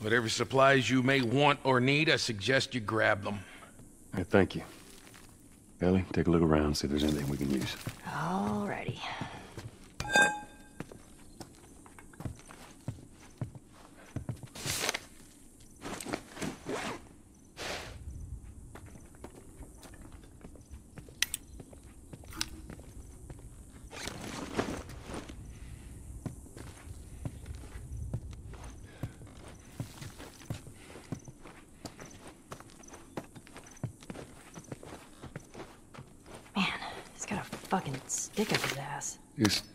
Whatever supplies you may want or need, I suggest you grab them. Hey, thank you. Ellie, take a look around, see if there's anything we can use. Alrighty. Man, he's got a fucking stick up his ass. Just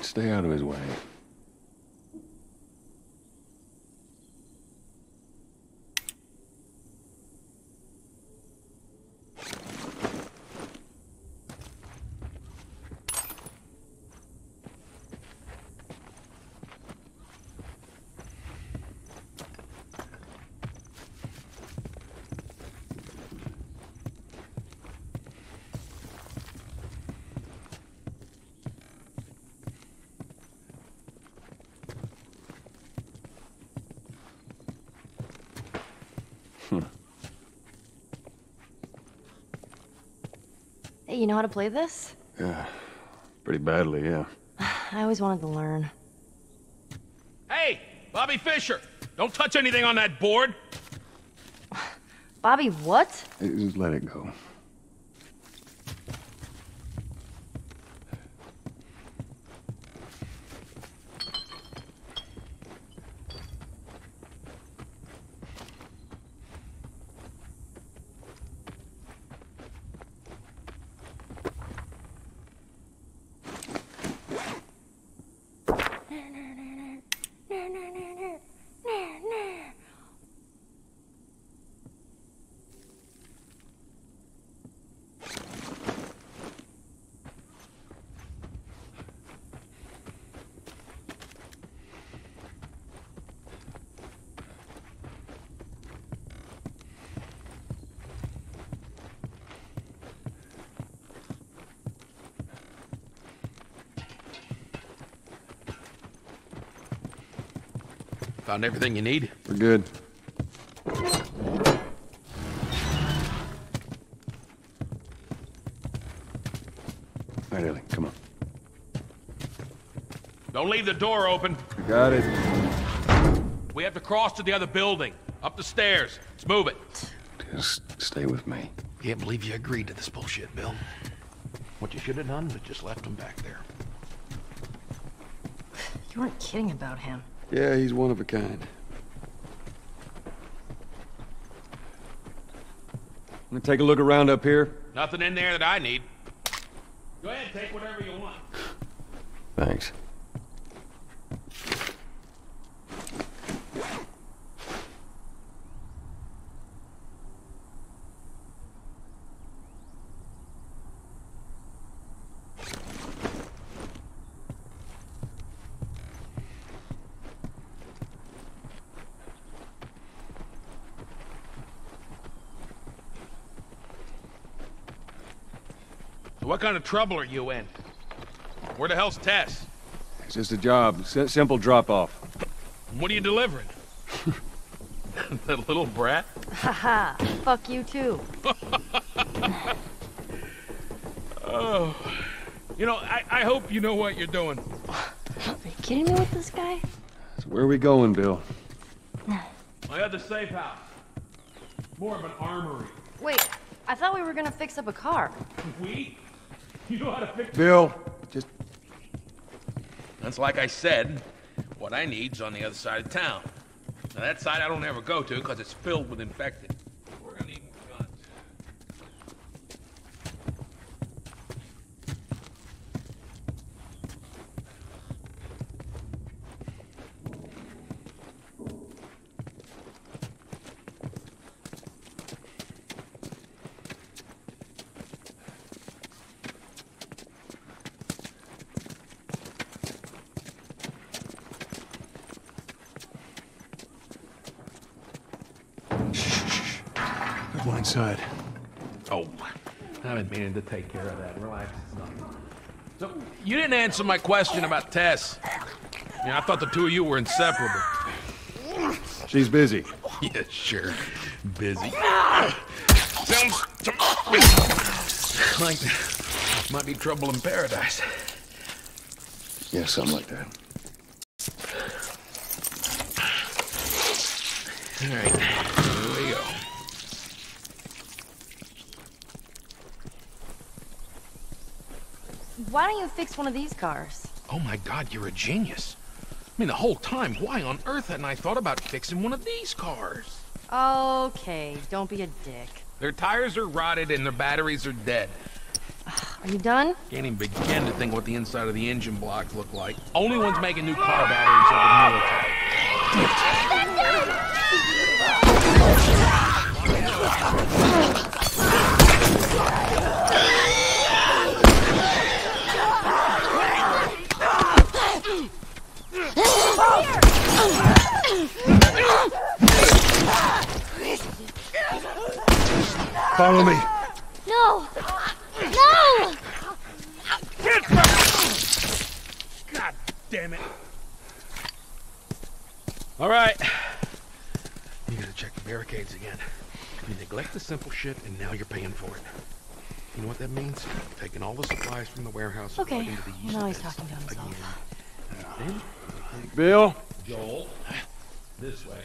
stay out of his way. Hey, you know how to play this? Yeah, pretty badly, yeah. I always wanted to learn. Hey, Bobby Fischer! Don't touch anything on that board! Bobby, what? Just let it go. Found everything you need? We're good. All right, Ellie, come on. Don't leave the door open. We got it. We have to cross to the other building. Up the stairs. Let's move it. Just stay with me. Can't believe you agreed to this bullshit, Bill. What you should have done was just left him back there. You weren't kidding about him. Yeah, he's one of a kind. I'm gonna take a look around up here. Nothing in there that I need. Go ahead, take whatever you want. Thanks. What kind of trouble are you in? Where the hell's Tess? It's just a job. S simple drop off. What are you delivering? that little brat? Haha, fuck you too. Oh. You know, I, I hope you know what you're doing. Are you kidding me with this guy? So where are we going, Bill? I got the safe house. More of an armory. Wait, I thought we were gonna fix up a car. We? You know how to fix Bill, just That's like I said, what I need's on the other side of town. Now that side I don't ever go to because it's filled with infected. We're gonna need more guns. go inside. Oh, I've been meaning to take care of that. Relax, it's nothing. So, you didn't answer my question about Tess. I thought the two of you were inseparable. She's busy. Yeah, sure. Busy. Sounds to me like might be trouble in paradise. Yeah, something like that. All right, here we go. Why don't you fix one of these cars? Oh my god, you're a genius. I mean, the whole time, why on earth hadn't I thought about fixing one of these cars? Okay, don't be a dick. Their tires are rotted and their batteries are dead. Are you done? Can't even begin to think what the inside of the engine blocks look like. Only ones making new car batteries are the Follow me. No! No! God damn it. All right. You gotta check the barricades again. You neglect the simple shit, and now you're paying for it. You know what that means? Taking all the supplies from the warehouse and Okay, plugging into the yeast now he's talking to himself. Bill? Joel, this way.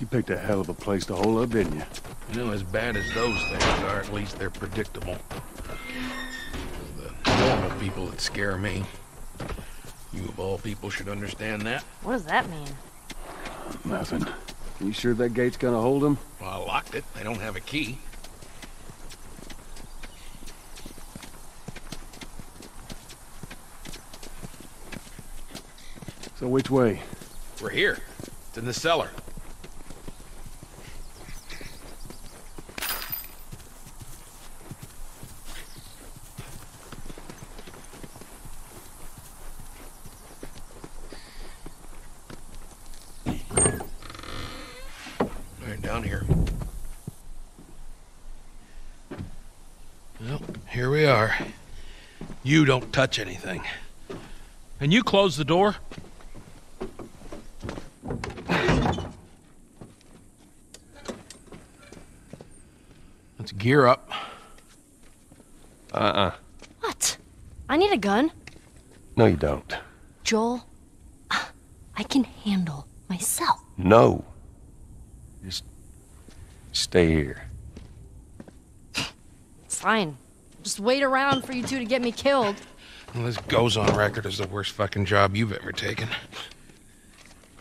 You picked a hell of a place to hole up, didn't you? You know, as bad as those things are, at least they're predictable. The normal people that scare me. You of all people should understand that. What does that mean? Nothing. You sure that gate's gonna hold him? Well, I locked it. They don't have a key. So which way? We're here. It's in the cellar. Right down here. Well, here we are. You don't touch anything. And you close the door? Let's gear up. Uh-uh. What? I need a gun. No, you don't. Joel, uh, I can handle myself. No. Just stay here. it's Fine. Just wait around for you two to get me killed. Well, this goes on record as the worst fucking job you've ever taken.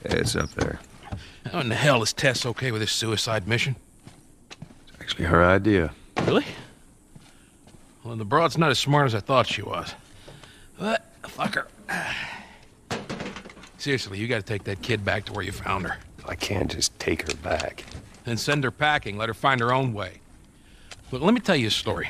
It's up there. How in the hell is Tess okay with this suicide mission? It's actually her idea. Really? Well, the broad's not as smart as I thought she was. But, fuck her. Seriously, you gotta take that kid back to where you found her. I can't just take her back. Then send her packing, let her find her own way. Look, let me tell you a story.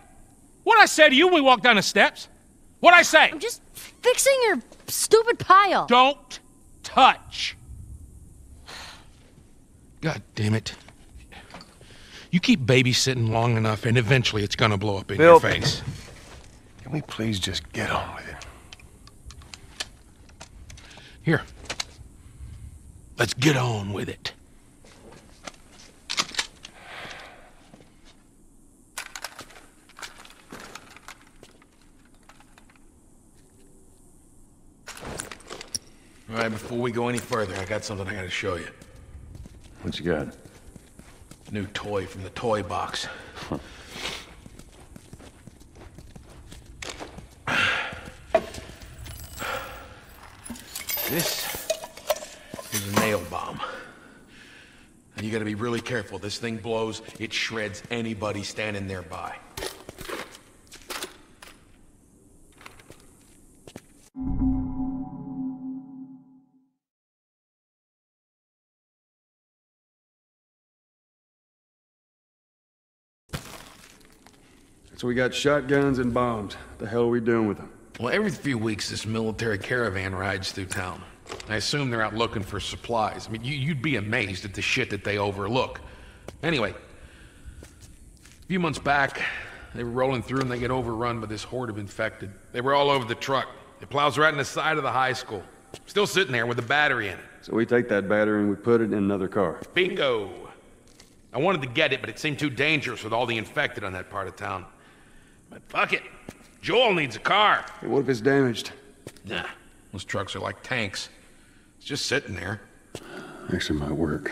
What I say to you when we walk down the steps? What I say? I'm just fixing your stupid pile. Don't touch. God damn it. You keep babysitting long enough and eventually it's gonna blow up in Bill. your face. Can we please just get on with it? Here. Let's get on with it. All right, before we go any further, I got something I gotta show you. What you got? New toy from the toy box. this is a nail bomb. And you gotta be really careful. This thing blows, it shreds anybody standing nearby. So we got shotguns and bombs. What the hell are we doing with them? Well, every few weeks, this military caravan rides through town. I assume they're out looking for supplies. I mean, you, you'd be amazed at the shit that they overlook. Anyway, a few months back, they were rolling through and they get overrun by this horde of infected. They were all over the truck. It plows right in the side of the high school. Still sitting there with a battery in it. So we take that battery and we put it in another car. Bingo! I wanted to get it, but it seemed too dangerous with all the infected on that part of town. But fuck it. Joel needs a car. Hey, what if it's damaged? Nah, those trucks are like tanks. It's just sitting there. Actually, might work.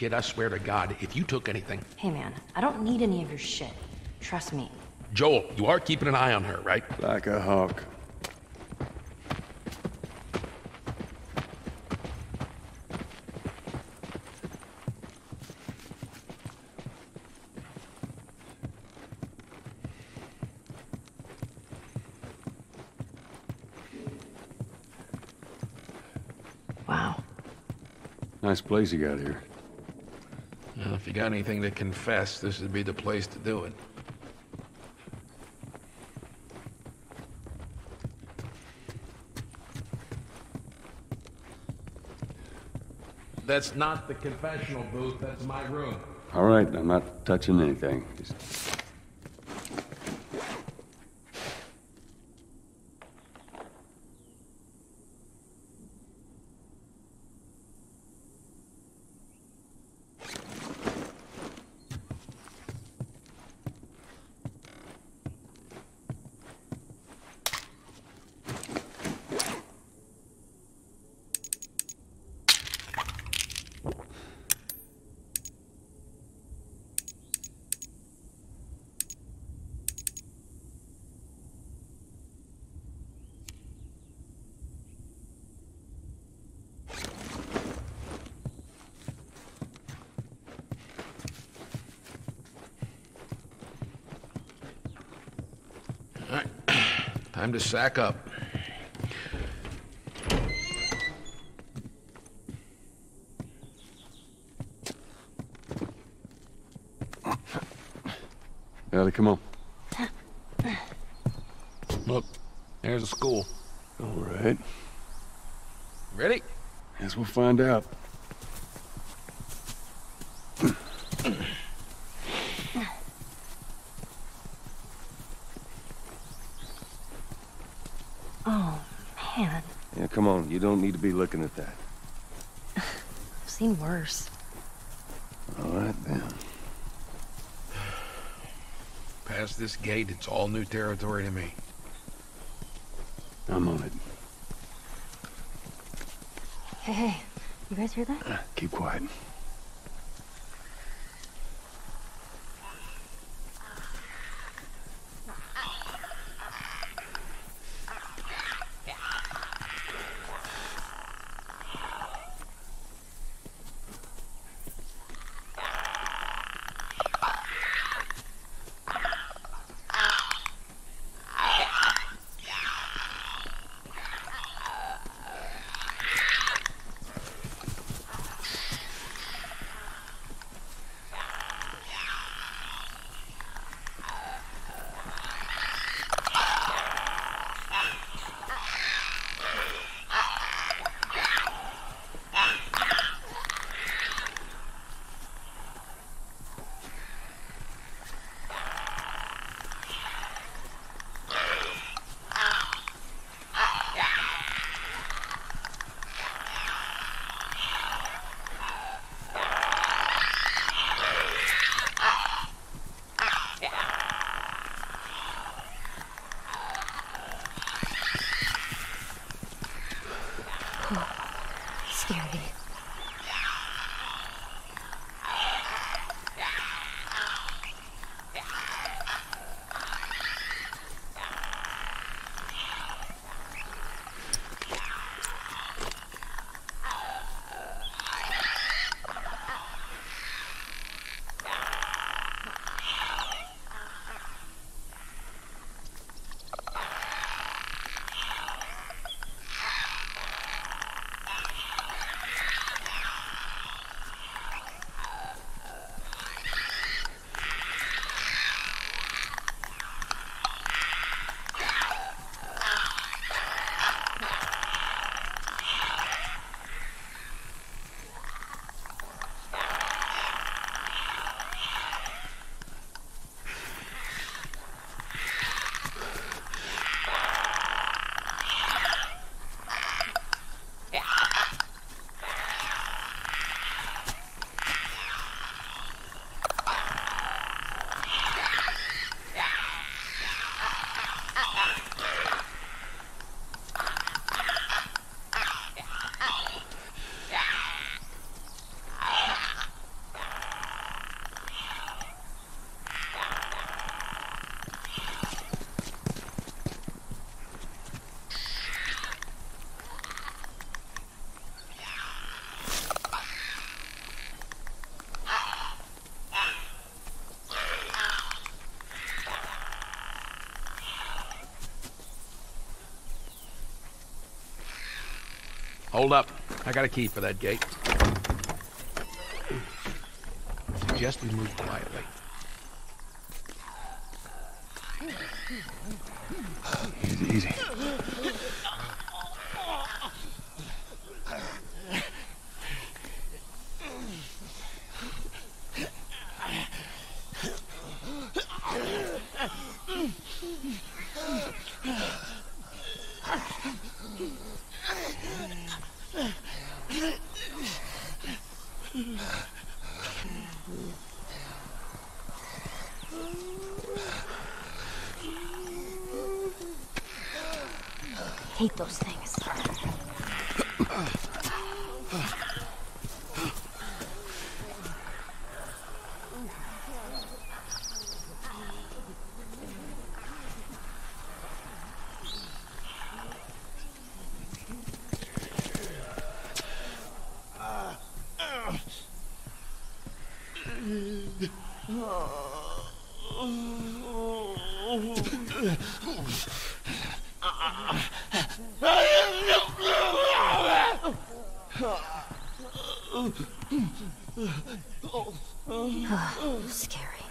Kid, I swear to God, if you took anything. Hey man, I don't need any of your shit. Trust me. Joel, you are keeping an eye on her, right? Like a hawk. Wow. Nice place you got here. You got anything to confess, this would be the place to do it. That's not the confessional booth, that's my room. All right, I'm not touching anything. Just Time to sack up. Ellie, come on. Look, there's a school. All right. Ready? Guess we'll find out. Oh, man. Yeah, come on. You don't need to be looking at that. I've seen worse. All right, then. Past this gate, it's all new territory to me. I'm on it. Hey, hey. You guys hear that? Uh, Keep quiet. Scary. Hold up. I got a key for that gate. Suggest we move quietly. Easy, easy. Oh, scary.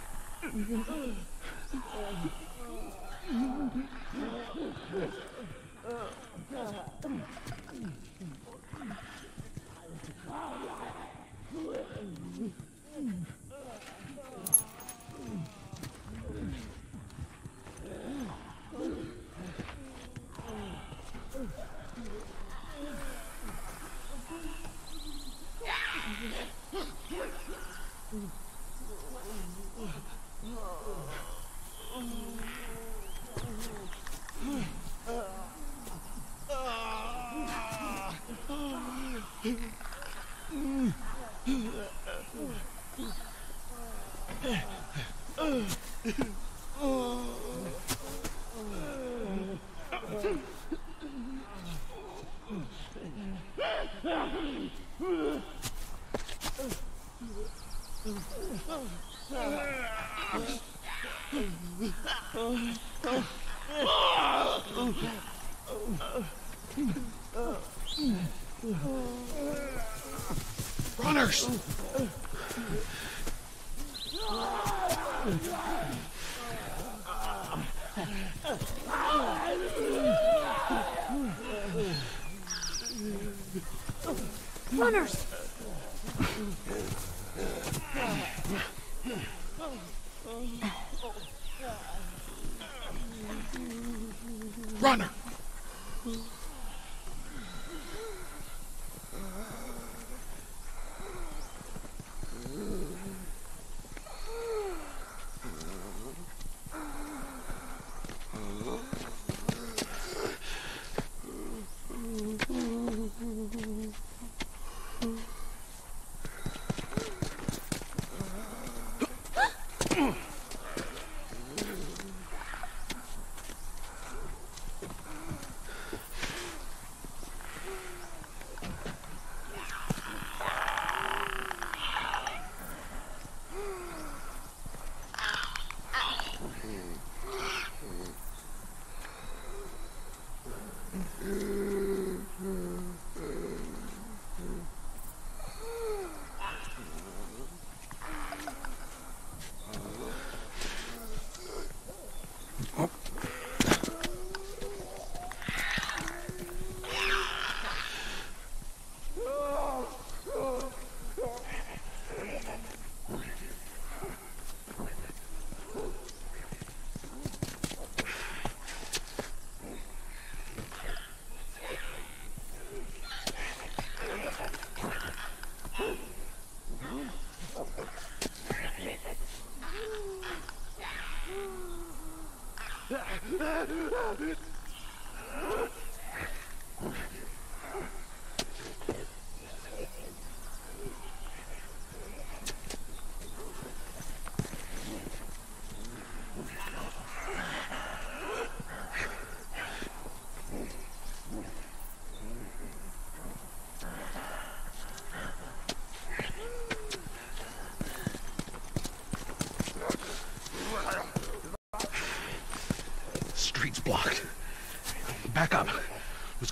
Yeah.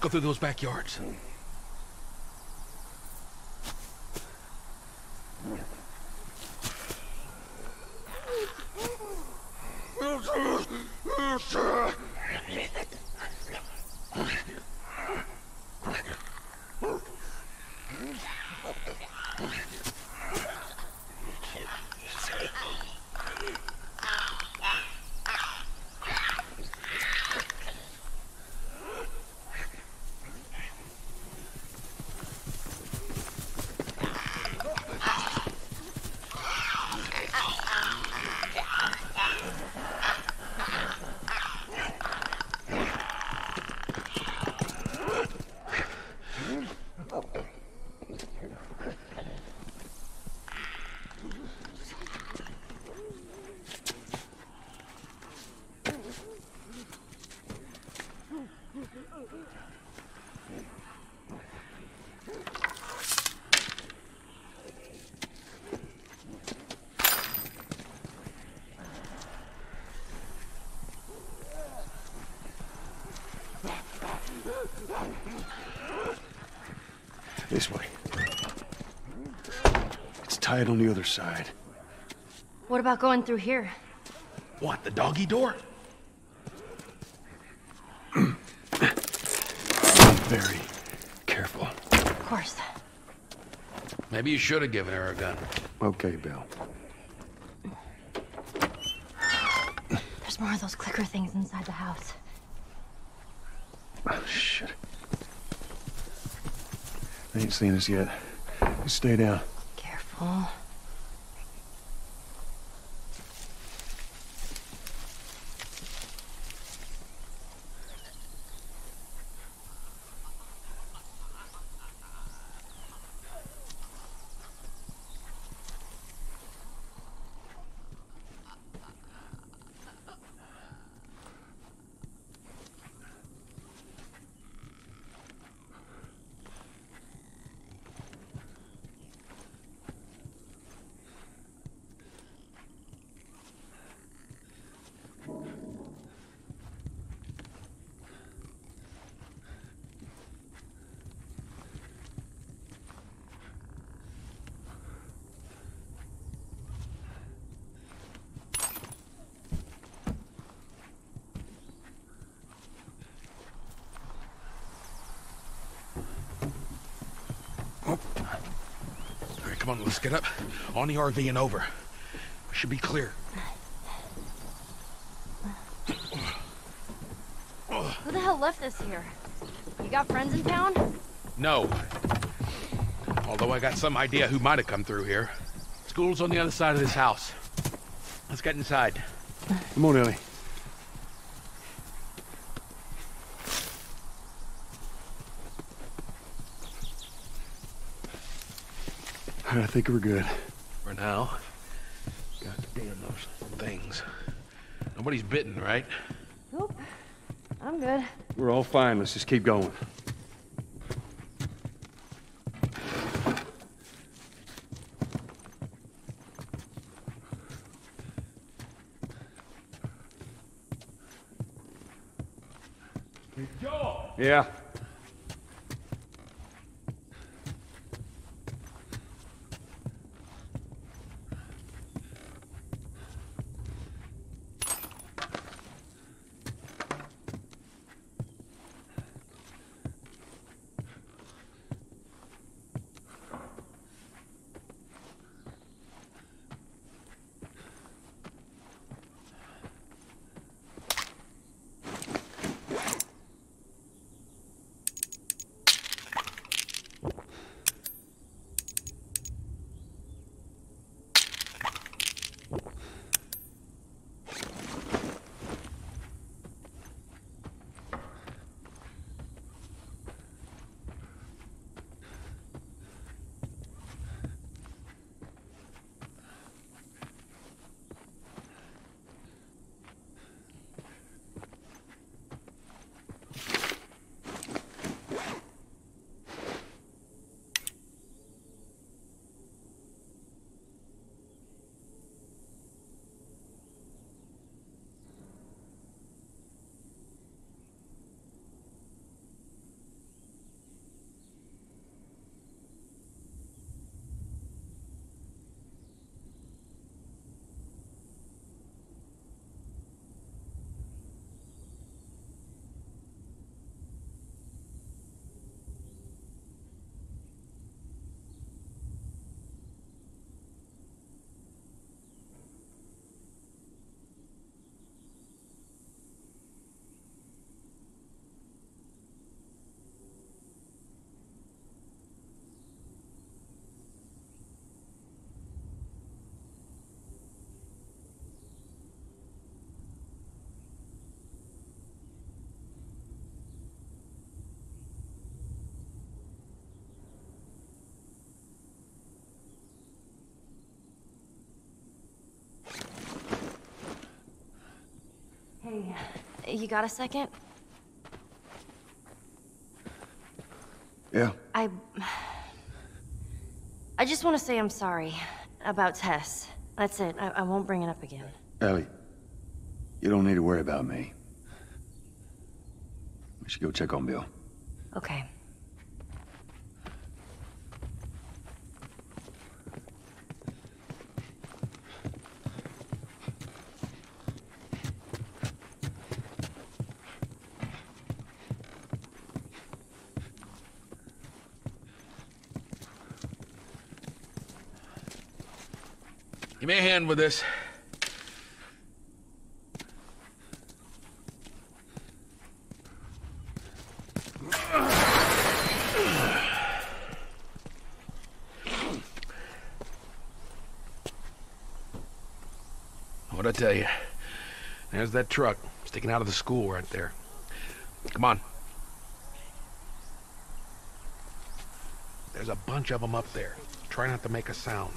Go through those backyards. It's on the other side. What about going through here? What, the doggy door? Very careful. Of course. Maybe you should have given her a gun. Okay, Bill. There's more of those clicker things inside the house. Oh, shit. They ain't seen us yet. Just stay down. Careful. Come on, let's get up. On the RV and over. We should be clear. Who the hell left this here? You got friends in town? No. Although I got some idea who might have come through here. School's on the other side of this house. Let's get inside. Come on, Ellie. I think we're good. For now. God damn those things. Nobody's bitten, right? Nope. I'm good. We're all fine. Let's just keep going. You got a second? Yeah. I... I just want to say I'm sorry about Tess. That's it. I, I won't bring it up again. Ellie, you don't need to worry about me. We should go check on Bill. Okay. Hand with this. What'd I tell you? There's that truck sticking out of the school right there. Come on. There's a bunch of them up there. Try not to make a sound.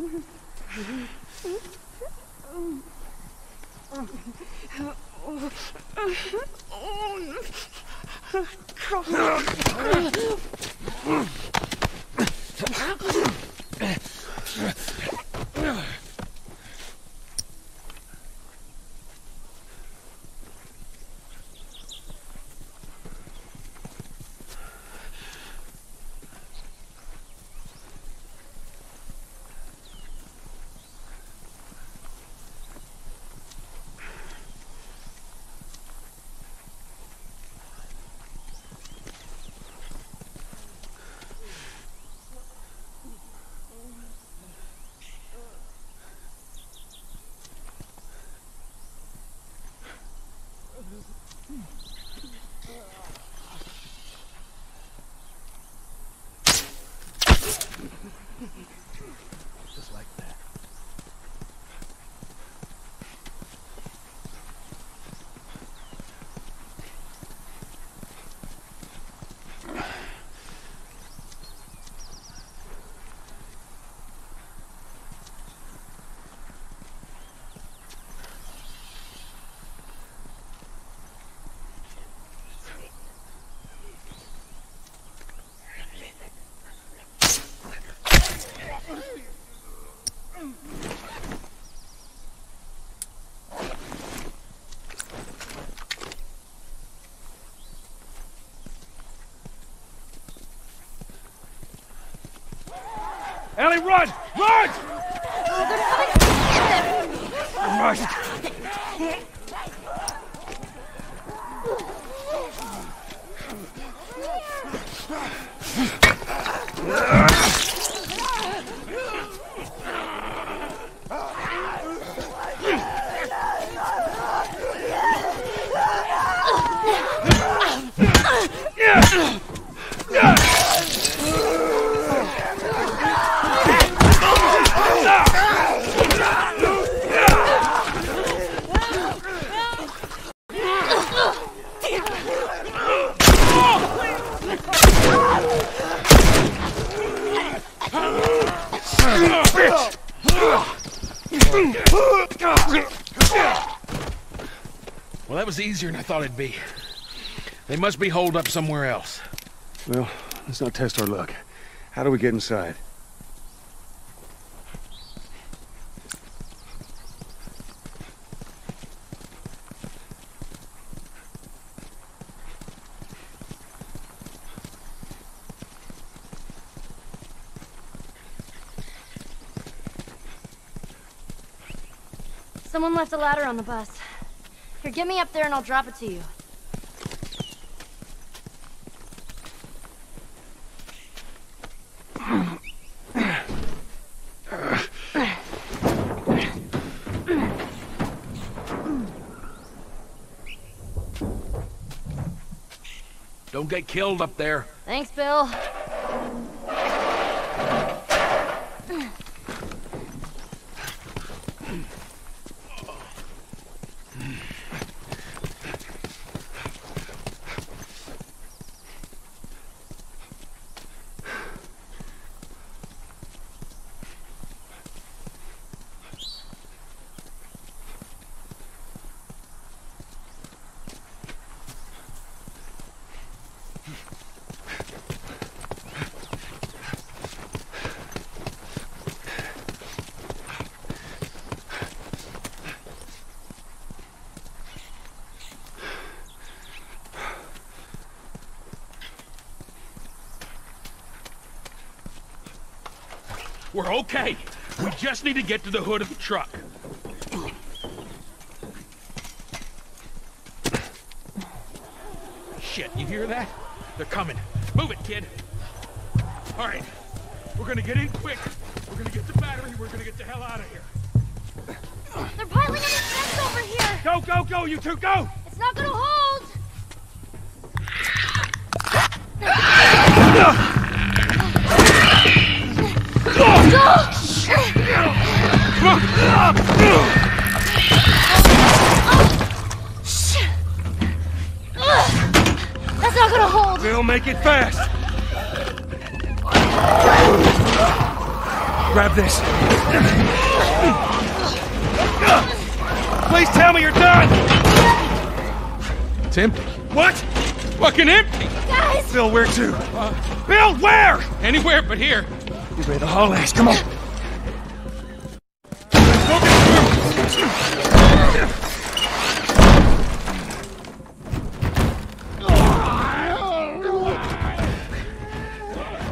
Mm-hmm. Ellie, run! Run! That thought it'd be. They must be holed up somewhere else. Well, let's not test our luck. How do we get inside? Someone left a ladder on the bus. Here, get me up there and I'll drop it to you. Don't get killed up there. Thanks, Bill. We're okay. We just need to get to the hood of the truck. Shit, you hear that? They're coming. Move it, kid. All right. We're gonna get in quick. We're gonna get the battery. We're gonna get the hell out of here. They're piling on the fence over here. Go, go, go, you two, go! It's not gonna hold. Ah! That's not gonna hold. We'll make it fast! Grab this. Please tell me you're done! It's empty. What? Fucking empty. Guys, Bill, where to? Bill, where? Anywhere but here. You ready to haul ass? Come on.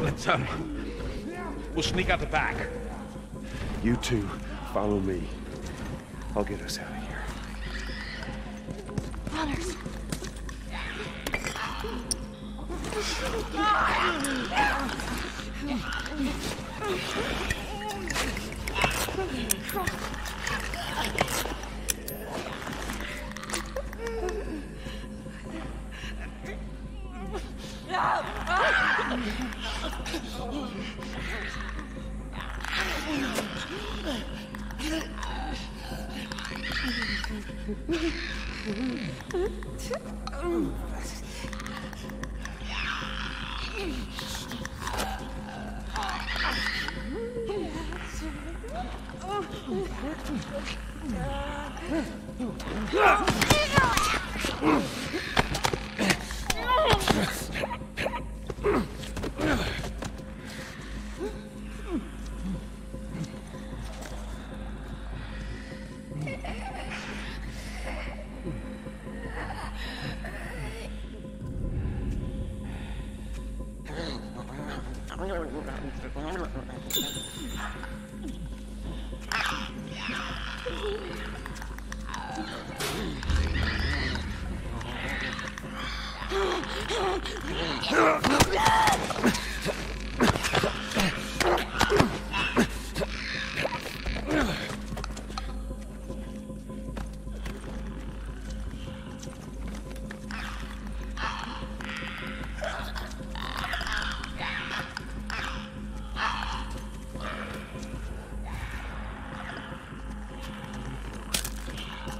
Let's um. We'll sneak out the back. You two, follow me. I'll get us out of here.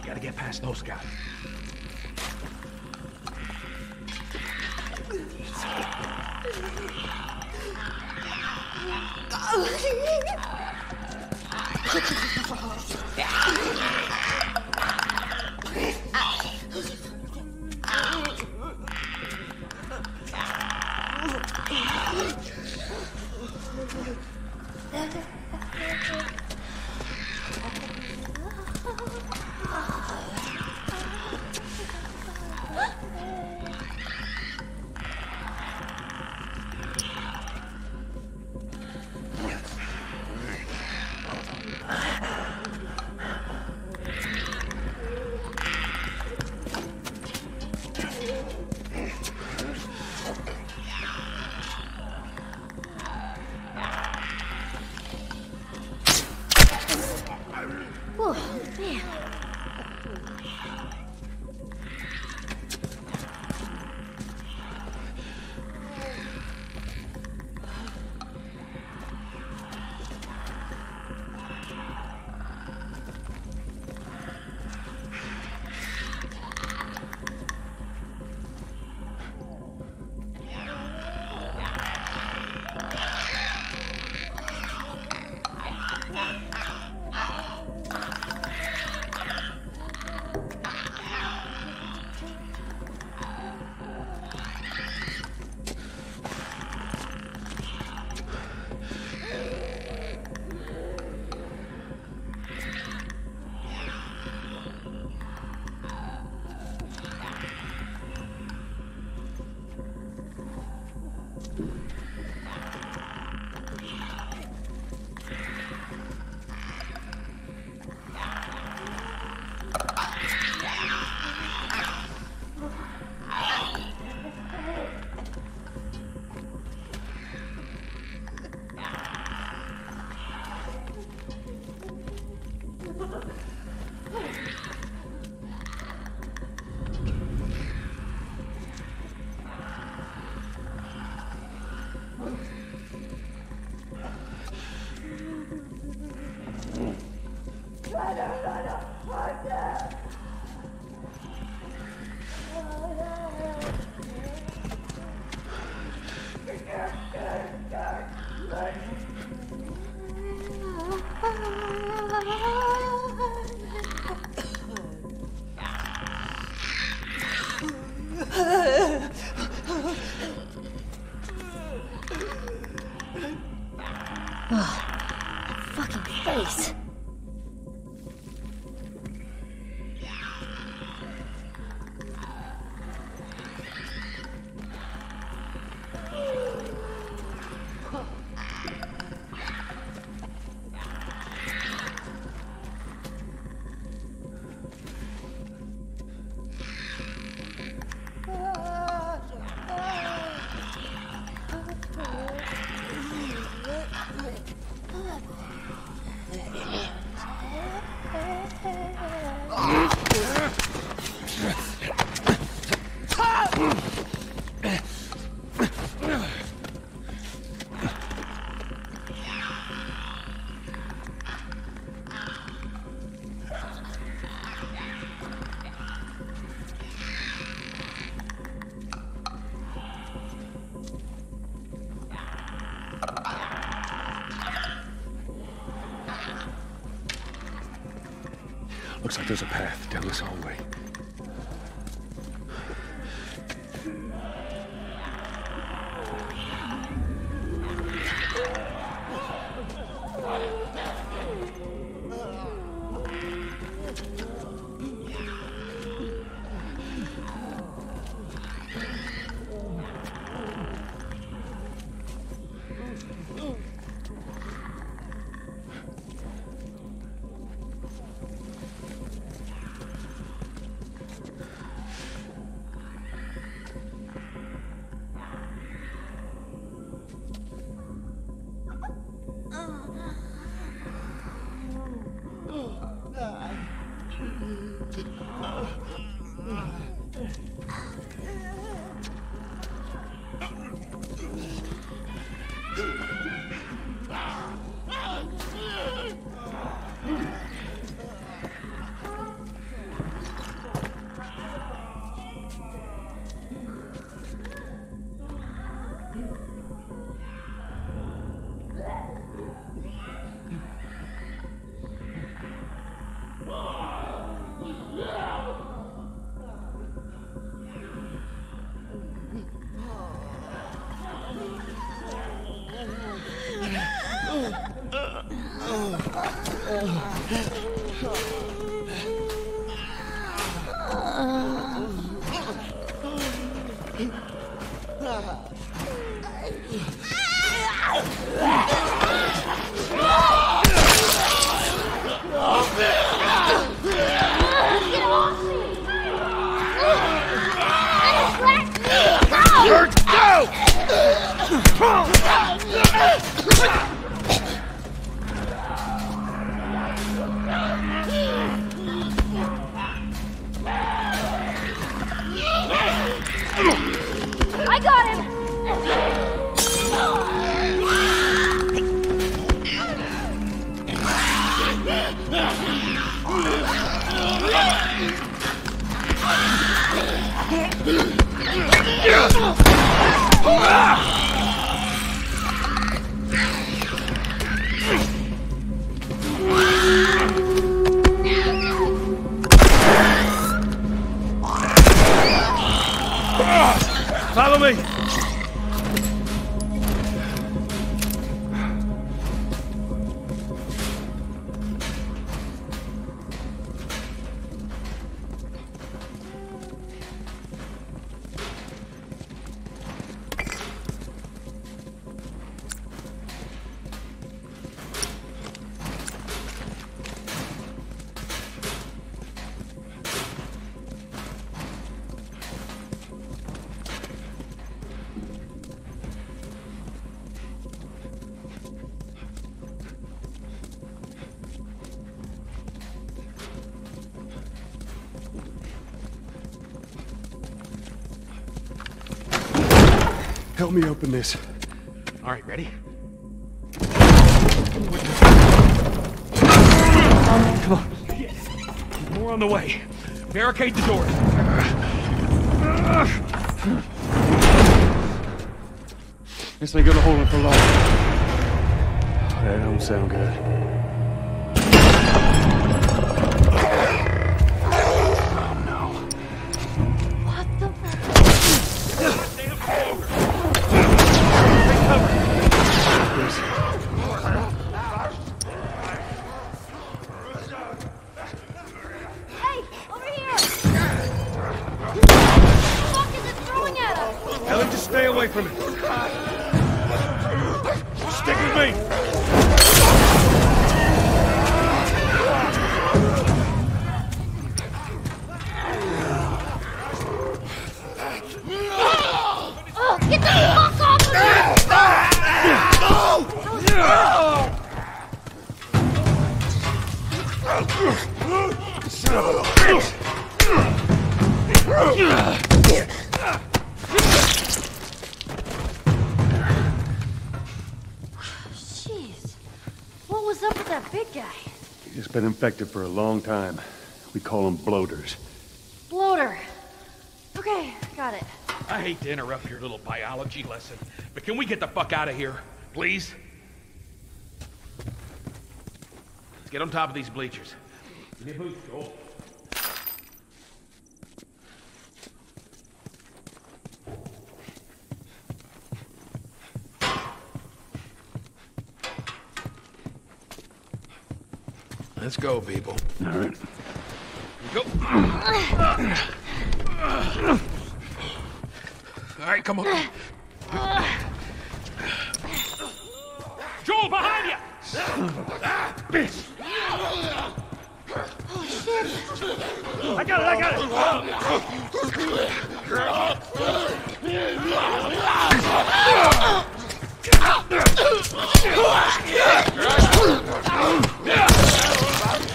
Gotta get past those guys. Fucking face. Looks like there's a path Oh, my God. Open this. All right, ready? More on the way. Barricade the doors. This ain't gonna hold it for long. That don't sound good. What was up with that big guy? He's been infected for a long time. We call them bloaters. Bloater. Okay, got it. I hate to interrupt your little biology lesson, but can we get the fuck out of here, please? Let's get on top of these bleachers. Give me a boost, Joel. Let's go, people. All right. Go. All right, come on. Joel, behind you! I got it, I got it.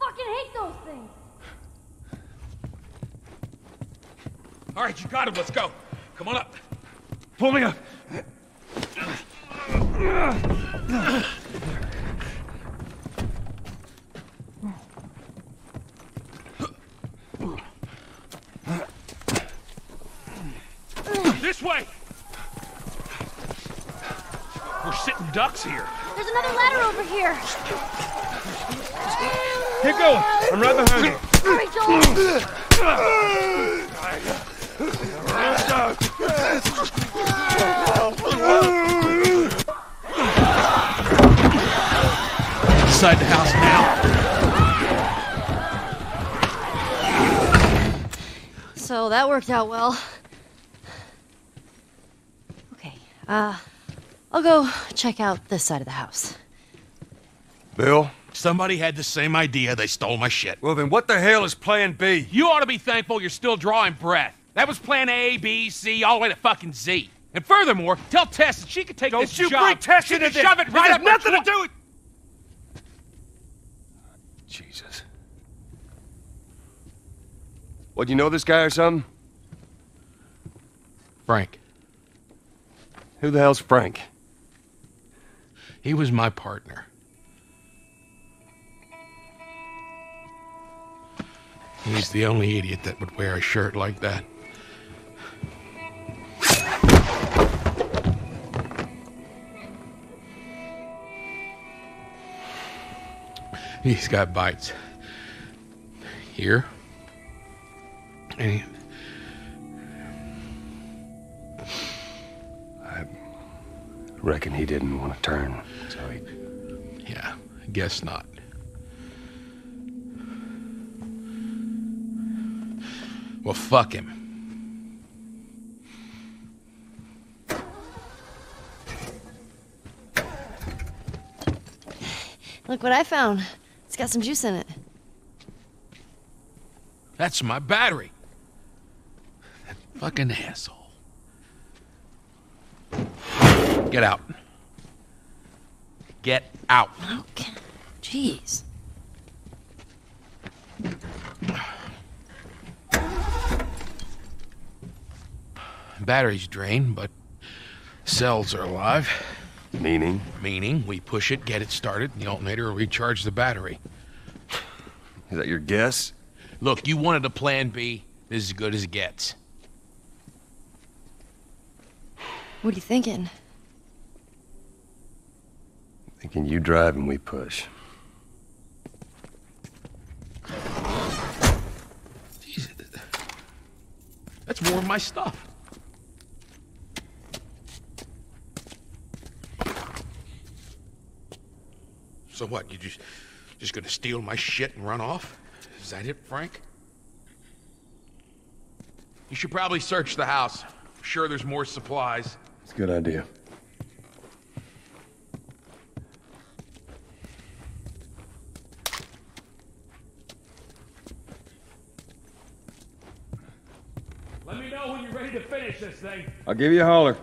Fucking hate those things. All right, you got him. Let's go. Come on up. Pull me up. This way. We're sitting ducks here. There's another ladder over here. Keep going. I'm right behind you. Hurry, Joel. Inside the house now. So that worked out well. Okay, uh, I'll go check out this side of the house. Bill? Somebody had the same idea. They stole my shit. Well, then what the hell is Plan B? You ought to be thankful you're still drawing breath. That was plan A, B, C, all the way to fucking Z. And furthermore, tell Tess that she could take Don't this you job. bring Tess she into this. Shove it right It up nothing to do with... Jesus. What, you know this guy or something? Frank. Who the hell's Frank? He was my partner. He's the only idiot that would wear a shirt like that. He's got bites. Here. And he, Reckon he didn't want to turn, so he... yeah, guess not. Well, fuck him. Look what I found. It's got some juice in it. That's my battery. That fucking asshole. Get out. Get out. Okay. Jeez. Battery's drained, but cells are alive. Meaning? Meaning, we push it, get it started, and the alternator will recharge the battery. Is that your guess? Look, you wanted a plan B. This is as good as it gets. What are you thinking? Thinking you drive and we push. Jeez. That's more of my stuff. So what? You just just gonna steal my shit and run off? Is that it, Frank? You should probably search the house. I'm sure there's more supplies. It's a good idea. Let me know when you're ready to finish this thing. I'll give you a holler.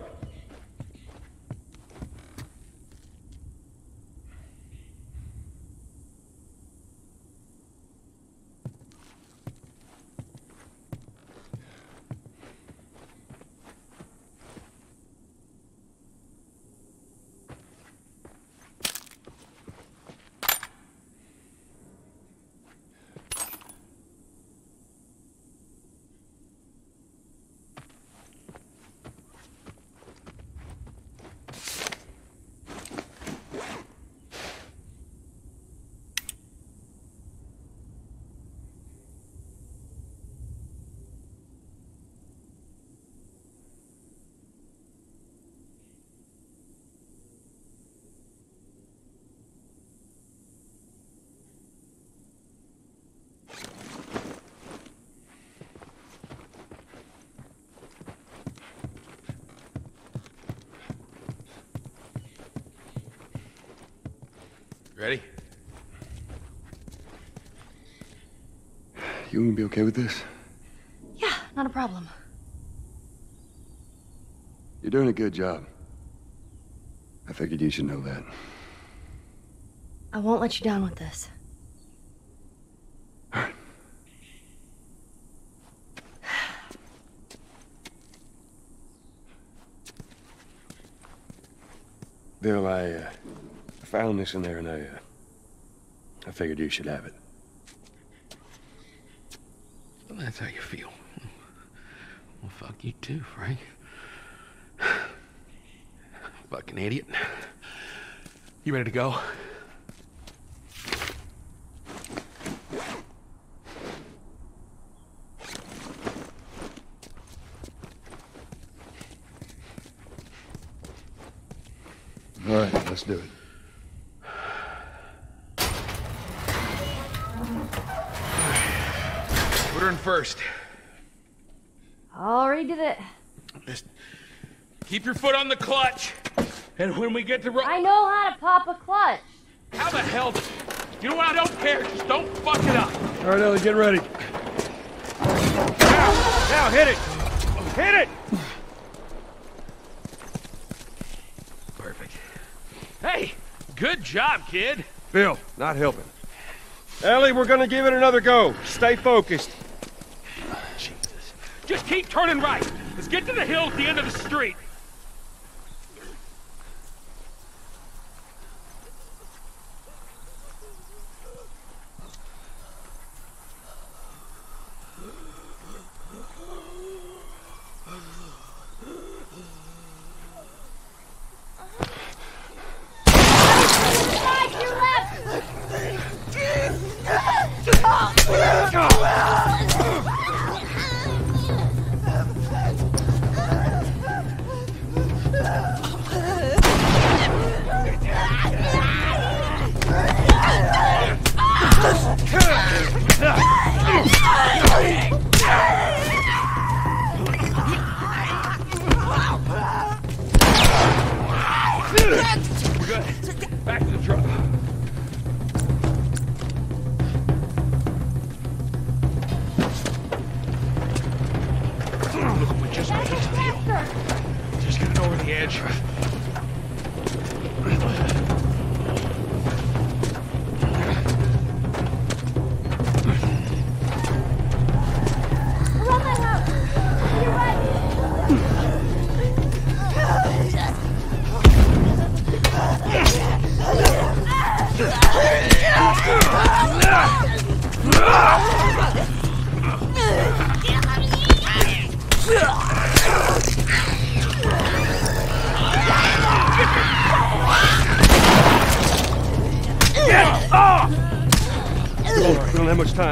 Ready? You gonna be okay with this? Yeah, not a problem. You're doing a good job. I figured you should know that. I won't let you down with this. Bill, I, uh, I found this in there and I, uh, I figured you should have it. That's how you feel. Well, fuck you too, Frank. Fucking idiot. You ready to go? All right, let's do it. Put her in first. Already did it. Just keep your foot on the clutch. And when we get to ro- I know how to pop a clutch. How the hell? You know what? I don't care. Just don't fuck it up. All right, Ellie, get ready. Now, now, hit it! Hit it! Perfect. Hey, good job, kid. Bill, not helping. Ellie, we're gonna give it another go. Stay focused. Jesus. Just keep turning right. Let's get to the hill at the end of the street.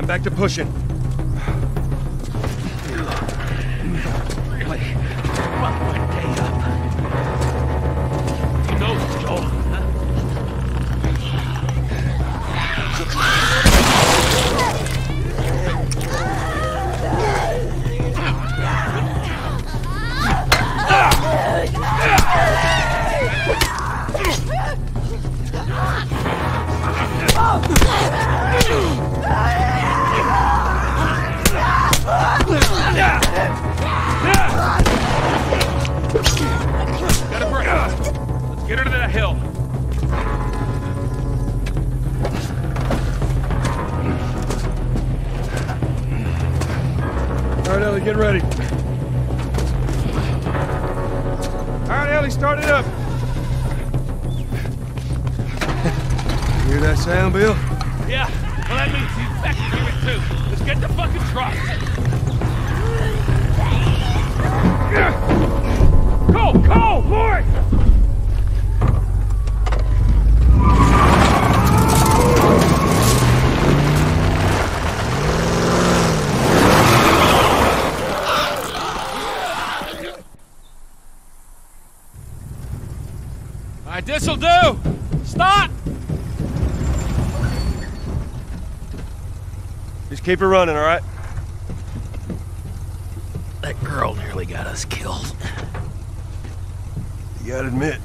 Time. Back to pushing. Keep it running, all right? That girl nearly got us killed. You gotta admit,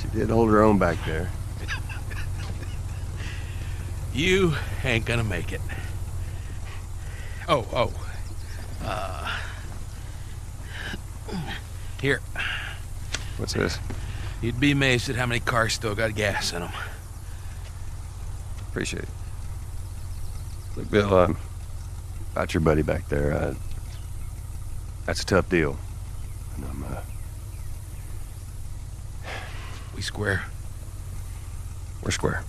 she did hold her own back there. You ain't gonna make it. Oh, oh. Uh. Here. What's this? You'd be amazed at how many cars still got gas in them. Appreciate it. Look, Bill, um, about your buddy back there, uh, that's a tough deal. And I'm, uh, We square. we're square.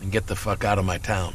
And get the fuck out of my town.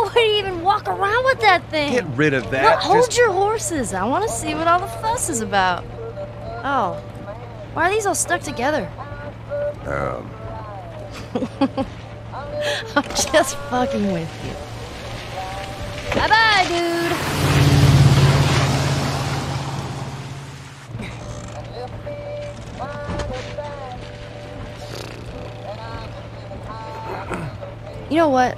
would even walk around with that thing? Get rid of that. hold Just- your horses. I want to see what all the fuss is about. Oh, why are these all stuck together? Um, I'm just fucking with you. Bye bye, dude. You know what?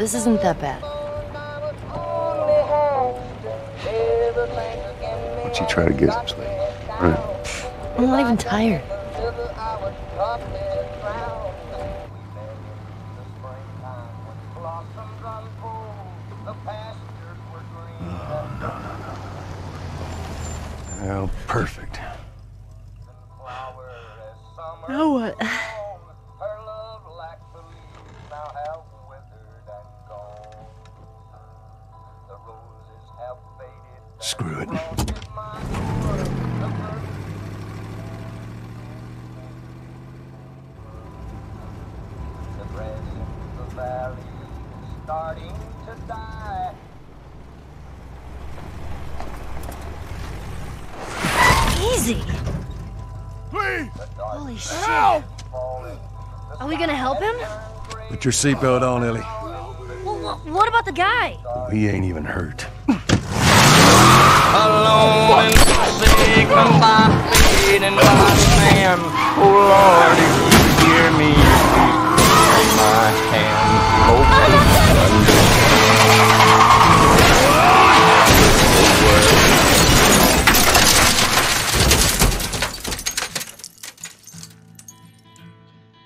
This isn't that bad. why don't you try to get some sleep? All right. I'm not even tired. Oh, perfect. Now what? Screw it. Starting to die. Easy. Holy shit. Are we gonna help him? Put your seatbelt on, Ellie. Well, wh- what about the guy? He ain't even hurt. Alone and forsaken by fate and by man. Oh Lord, if you hear me, please take my hand. Hope you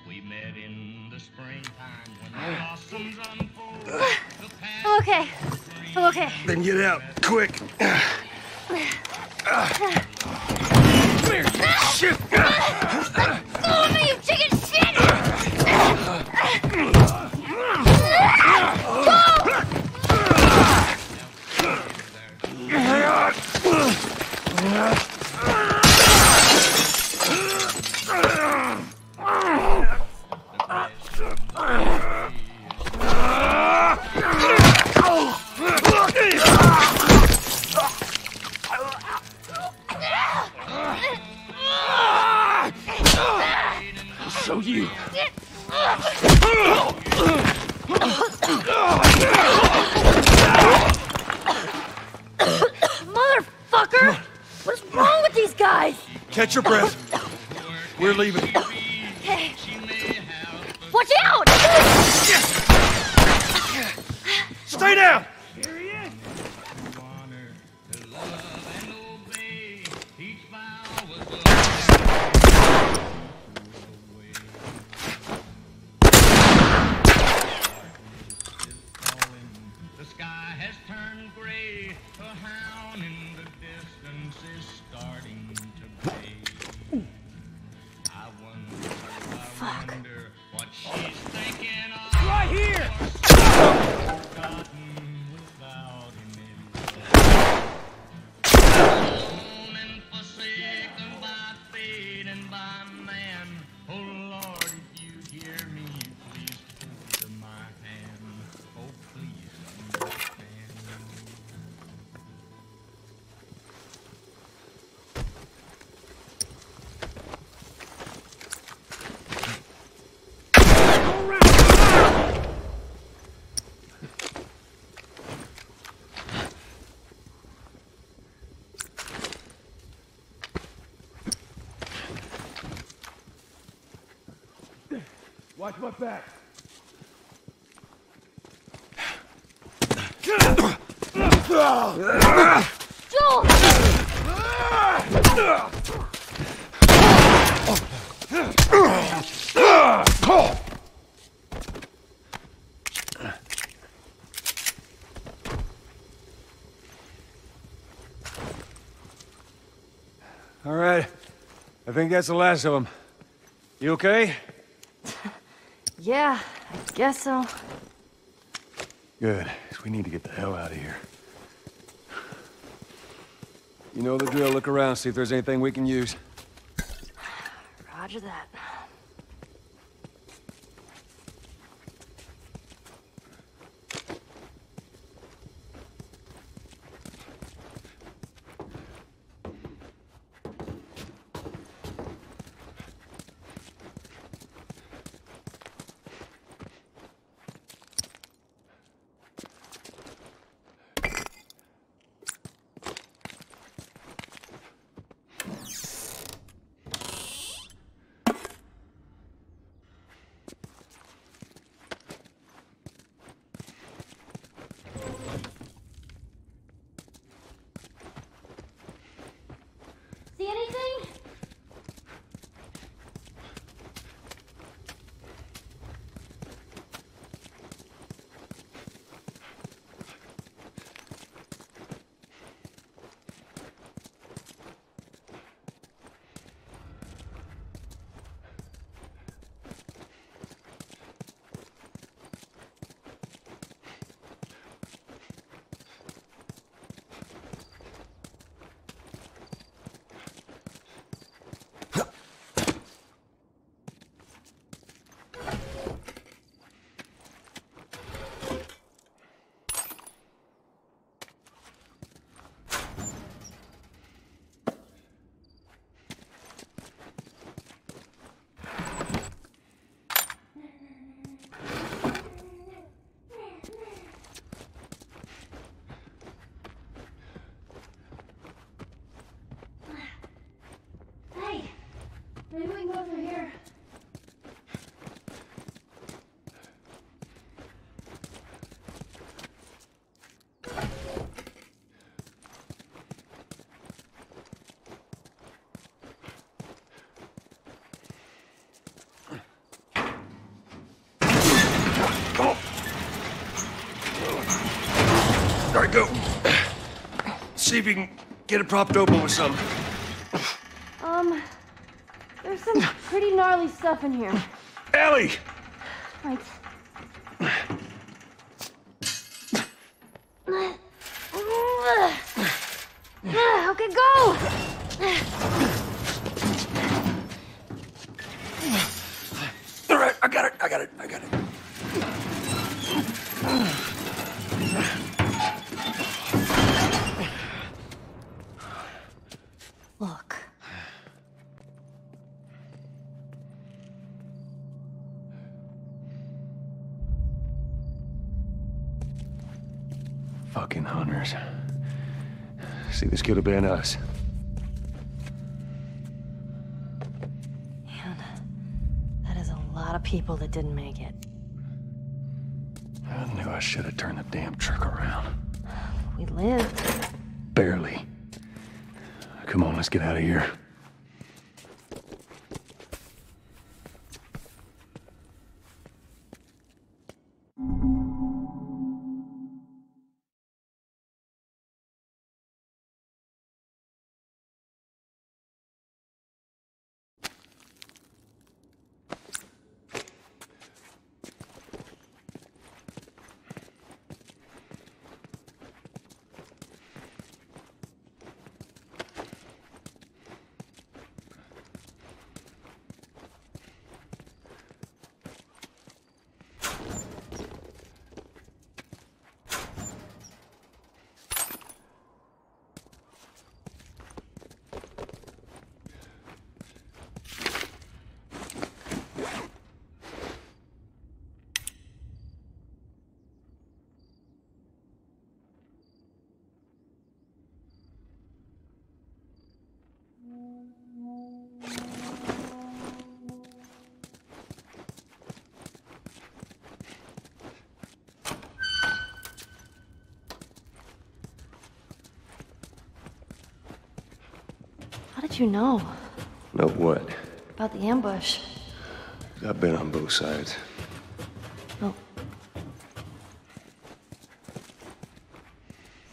We met in the springtime when the blossoms unfold. I'm okay. I'm okay. Then get out, quick. Watch my back. Joel! All right. I think that's the last of them. You okay? Yeah, I guess so. Good, we need to get the hell out of here. You know the drill. Look around, see if there's anything we can use. Roger that. Get it propped open with something. Um, there's some pretty gnarly stuff in here. Ellie! Like. Okay, go! All right, I got it, I got it, I got it. Look. Fucking hunters. See, this could have been us. Man, that is a lot of people that didn't make it. I knew I should have turned the damn truck around. We lived. Barely. Come on, let's get out of here. You know Know what? about the ambush? I've been on both sides. Oh.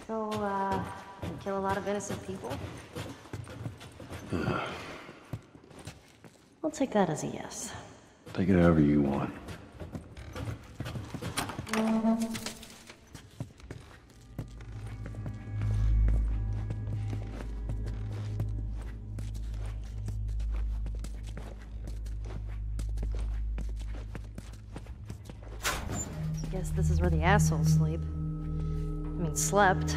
So, uh, you kill a lot of innocent people? I'll take that as a yes. Take it however you want. Assholes sleep. I mean, slept.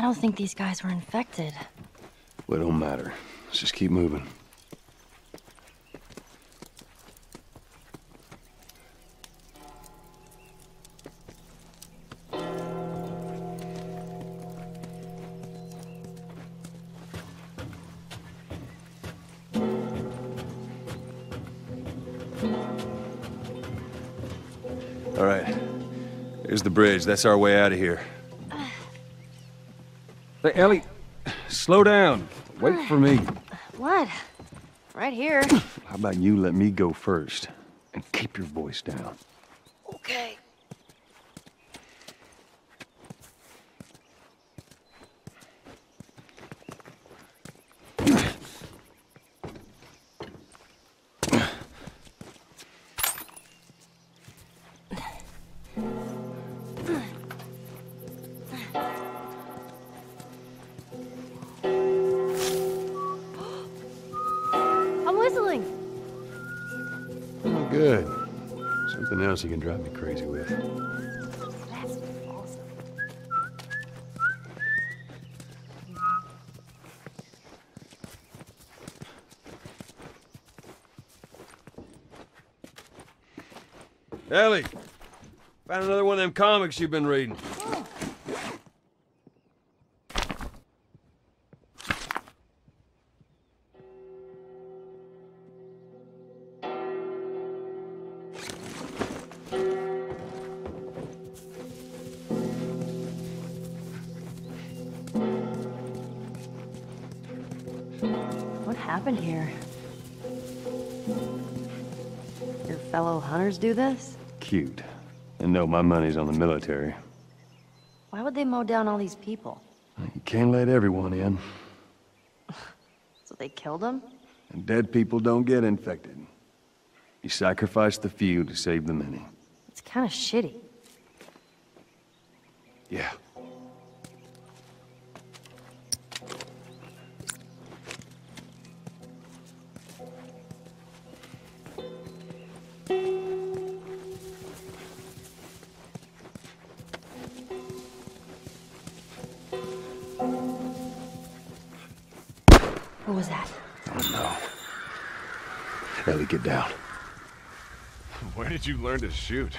don't think these guys were infected. Well, it don't matter. Let's just keep moving. All right. Here's the bridge. That's our way out of here. Hey, Ellie, slow down. Wait for me. What? Right here. How about you let me go first and keep your voice down? Okay. Drive me crazy with. That's awesome. Ellie, found another one of them comics you've been reading. What No, my money's on the military. Why would they mow down all these people? You can't let everyone in. So they killed them? And dead people don't get infected. You sacrifice the few to save the many. It's kind of shitty. Yeah. Did you learn to shoot?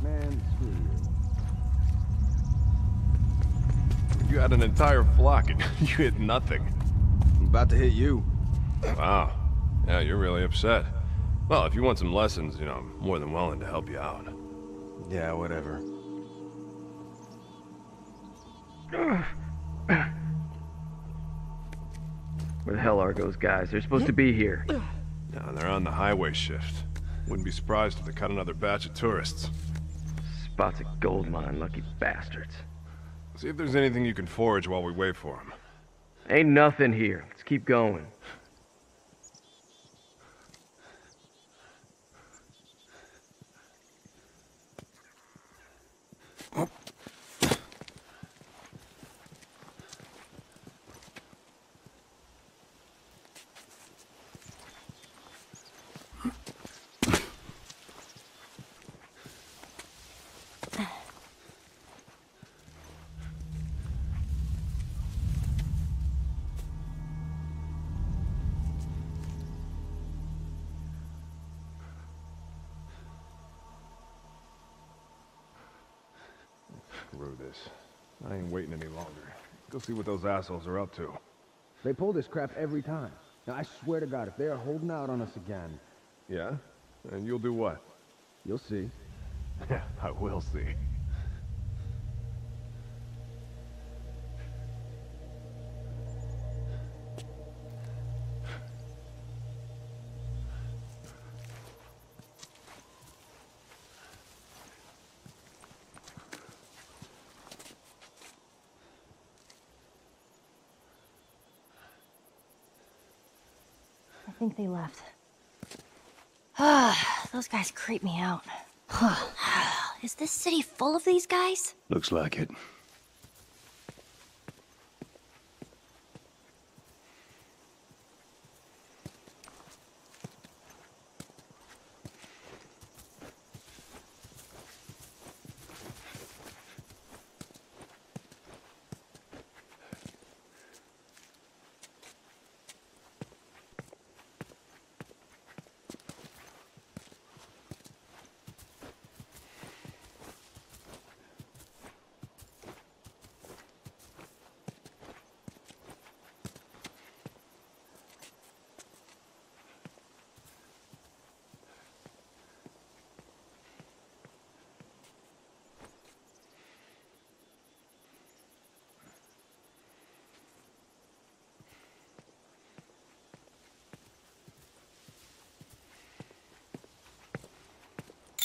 Man, screw you. You had an entire flock and you hit nothing. I'm about to hit you. Wow. Yeah, you're really upset. Well, if you want some lessons, you know, I'm more than willing to help you out. Yeah, whatever. Where the hell are those guys? They're supposed to be here. Yeah, they're on the highway shift. Wouldn't be surprised if they cut another batch of tourists. Spots a gold mine, lucky bastards. See if there's anything you can forage while we wait for them. Ain't nothing here. Let's keep going. Screw this. I ain't waiting any longer. Go see what those assholes are up to. They pull this crap every time. Now, I swear to God, if they are holding out on us again, Yeah? And you'll do what? you'll see. Yeah, I will see. Left. Ah, those guys creep me out. Is this city full of these guys? Looks like it.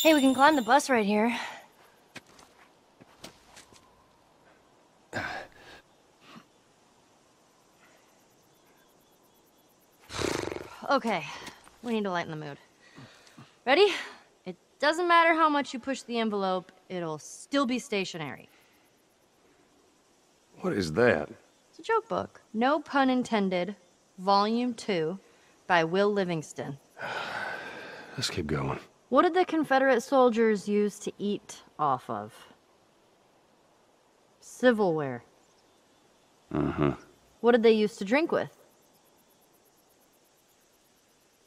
Hey, we can climb the bus right here. Okay, we need to lighten the mood. Ready? It doesn't matter how much you push the envelope, it'll still be stationery. What is that? It's a joke book. No pun intended. Volume 2 by Will Livingston. Let's keep going. What did the Confederate soldiers use to eat off of? Civilware. Uh-huh. What did they use to drink with?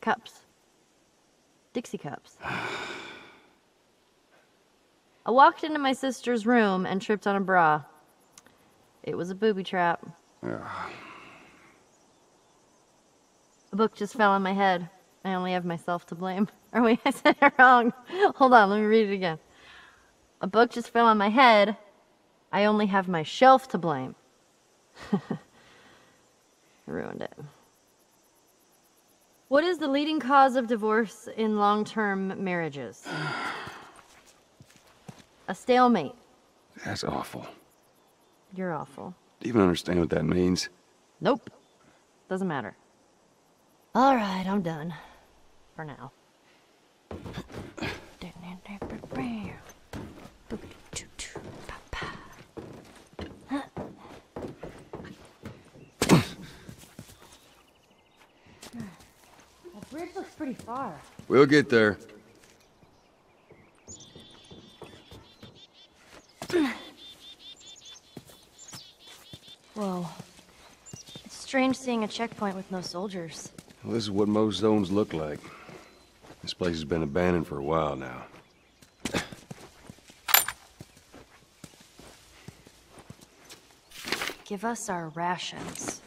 Cups. Dixie cups. I walked into my sister's room and tripped on a bra. It was a booby trap. A book just fell on my head. I only have myself to blame. Or wait, I said it wrong. Hold on, let me read it again. A book just fell on my head. I only have my shelf to blame. Ruined it. What is the leading cause of divorce in long term marriages? A stalemate. That's awful. You're awful. Do you even understand what that means? Nope. Doesn't matter. All right, I'm done. For now. That bridge looks pretty far. We'll get there. Whoa. It's strange seeing a checkpoint with no soldiers. Well, this is what most zones look like. This place has been abandoned for a while now. Give us our rations.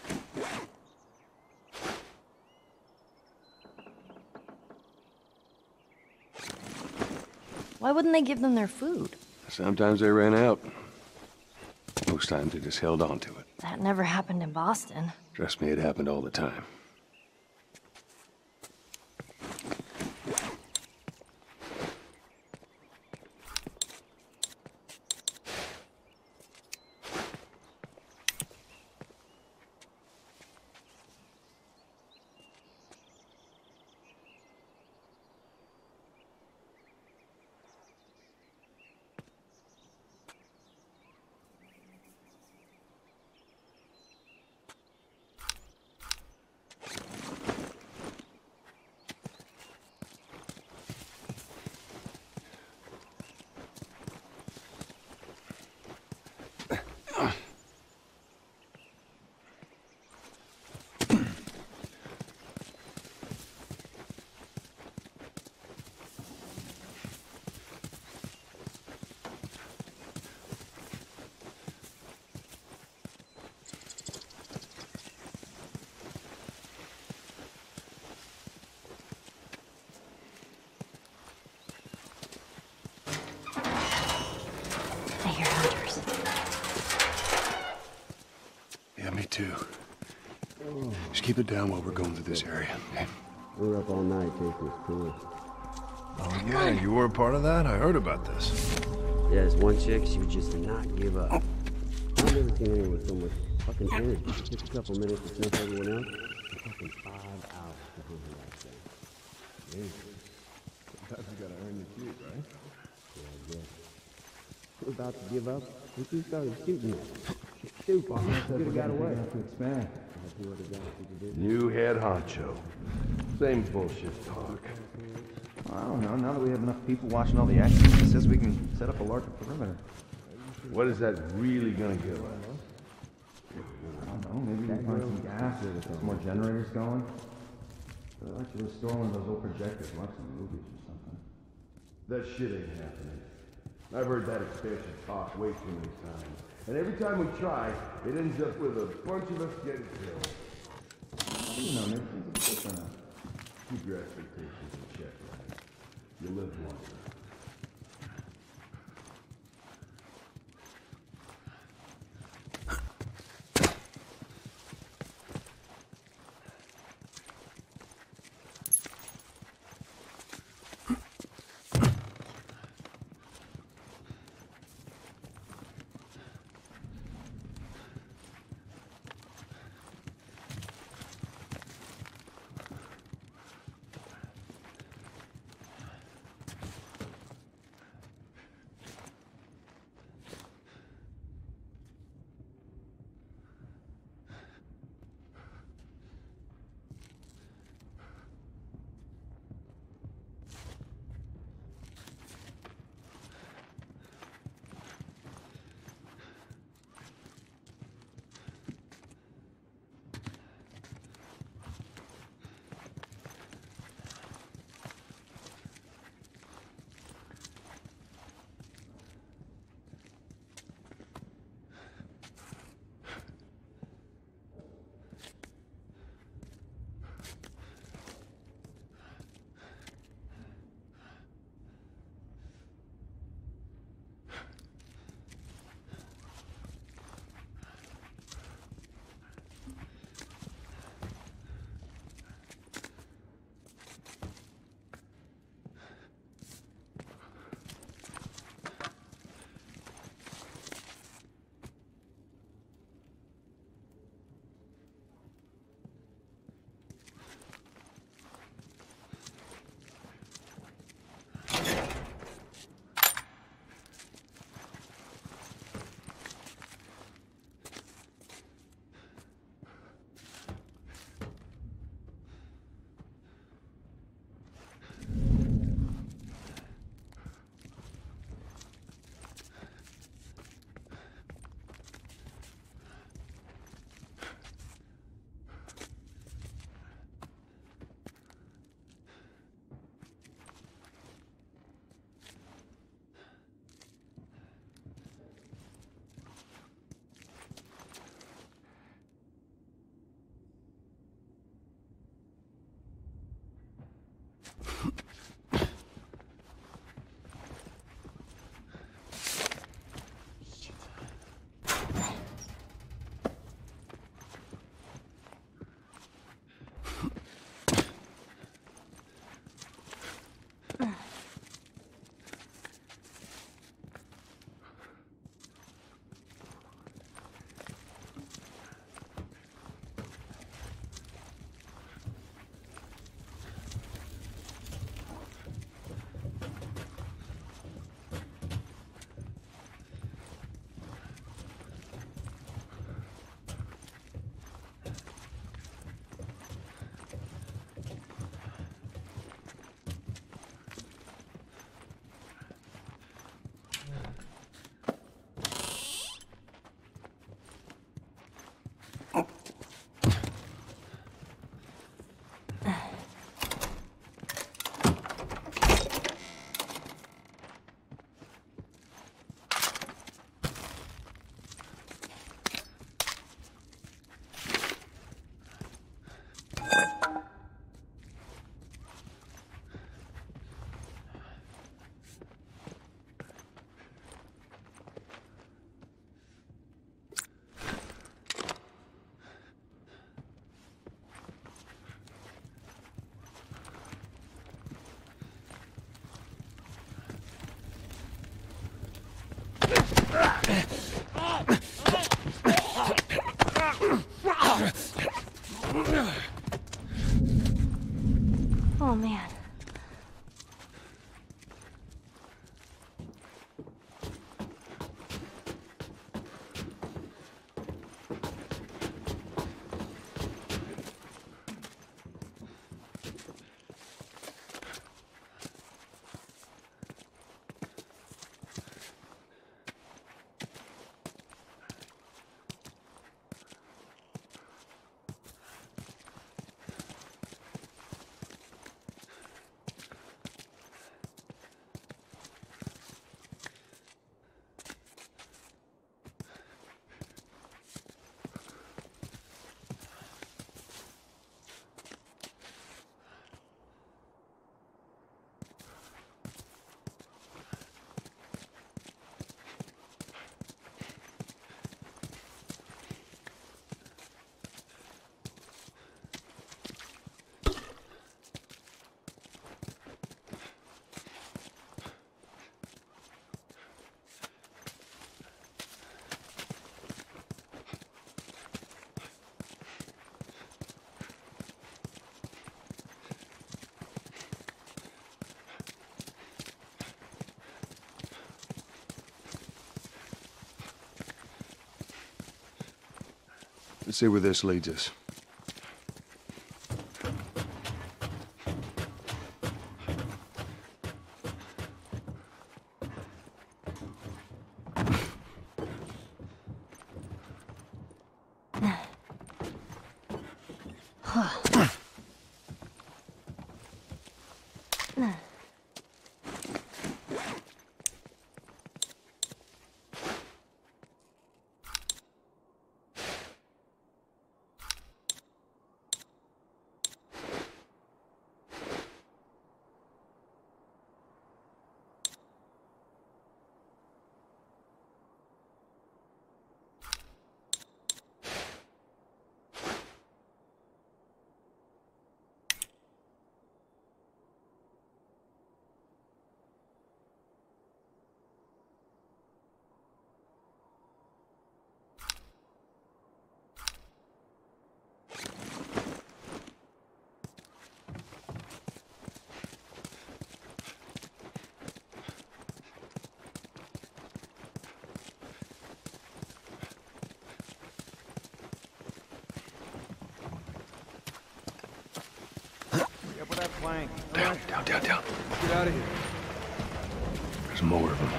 Why wouldn't they give them their food? Sometimes they ran out. Most times they just held on to it. That never happened in Boston. Trust me, it happened all the time. Just keep it down while we're going through this area, okay? We were up all night chasing this tour. Oh, yeah, you were a part of that? I heard about this. Yeah, this one chick, she would just not give up. I've never seen anyone with so much fucking energy. Just a couple minutes to sniff everyone else. Fucking five hours to hunt her like that. Sometimes you gotta earn your keep, right? Yeah, I guess. We were about to give up. We two started shooting at Shoot, boss. Could have got away. To expand. I what the to do. New head honcho. Same bullshit talk. I don't know. Now that we have enough people watching all the action, it says we can set up a larger perimeter. What is that really gonna give us? I don't know. Maybe we can find some gas or some more generators going. I'd like to restore one of those old projectors, watch some movies or something. That shit ain't happening. I've heard that expansion talk way too many times. And every time we try, it ends up with a bunch of us getting killed. You know, things are. Uh, Keep your expectations in check, right? You live once. Oh man. Let's see where this leads us. With that plank. Down, down, down, down. Get out of here. There's more of them.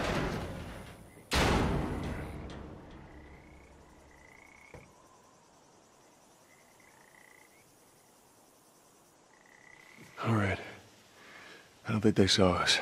All right. I don't think they saw us.